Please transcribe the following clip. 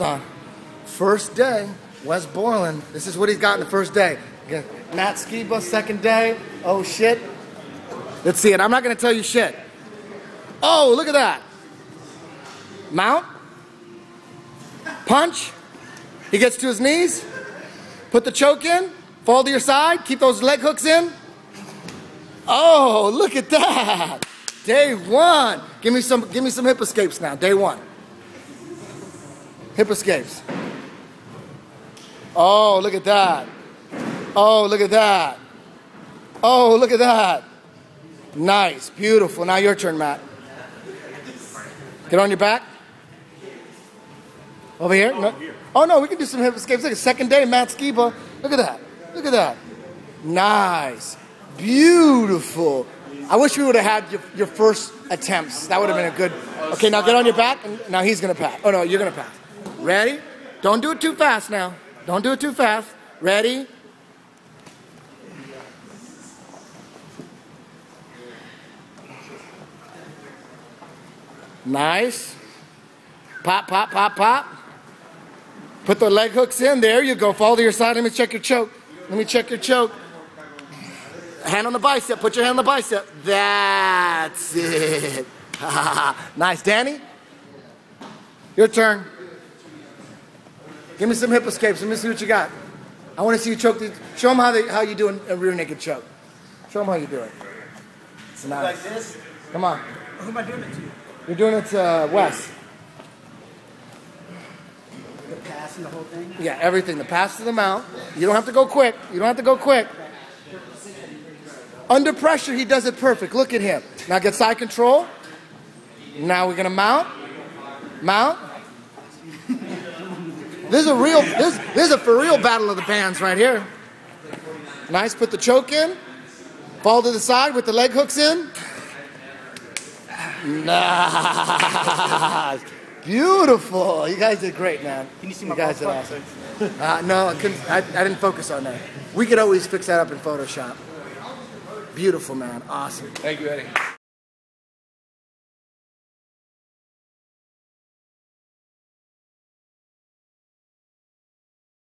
on. First day, Wes Borland. This is what he's got in the first day. Matt Skiba, second day. Oh shit. Let's see it. I'm not gonna tell you shit. Oh, look at that. Mount. Punch. He gets to his knees. Put the choke in. Fall to your side. Keep those leg hooks in. Oh, look at that. Day one. Give me some give me some hip escapes now. Day one. Hip escapes. Oh, look at that. Oh, look at that. Oh, look at that. Nice. Beautiful. Now your turn, Matt. Get on your back. Over here? No. Oh no, we can do some hip escapes. Look, second day, Matt Skiba. Look at that. Look at that. Nice. Beautiful. I wish we would have had your, your first attempts. That would have been a good. Okay, now get on your back. And now he's gonna pass. Oh no, you're gonna pass. Ready? Don't do it too fast now. Don't do it too fast. Ready? Nice. Pop, pop, pop, pop. Put the leg hooks in. There you go. Fall to your side. Let me check your choke. Let me check your choke. Hand on the bicep. Put your hand on the bicep. That's it. nice. Danny, your turn. Give me some hip escapes. Let me see what you got. I want to see you choke. The, show them how, they, how you do a rear naked choke. Show them how you do it. It's nice. Like this? Come on. Who am I doing it to? You're doing it to uh, Wes. The pass and the whole thing? Yeah, everything. The pass to the mount. You don't have to go quick. You don't have to go quick. Under pressure, he does it perfect. Look at him. Now get side control. Now we're gonna mount. Mount. This is a real. This, this is a for real battle of the bands right here. Nice. Put the choke in. Fall to the side with the leg hooks in. Nice. Beautiful. You guys did great, man. Can you see you guys did ball awesome. Uh, no, I, couldn't, I, I didn't focus on that. We could always fix that up in Photoshop. Beautiful, man. Awesome. Thank you, Eddie.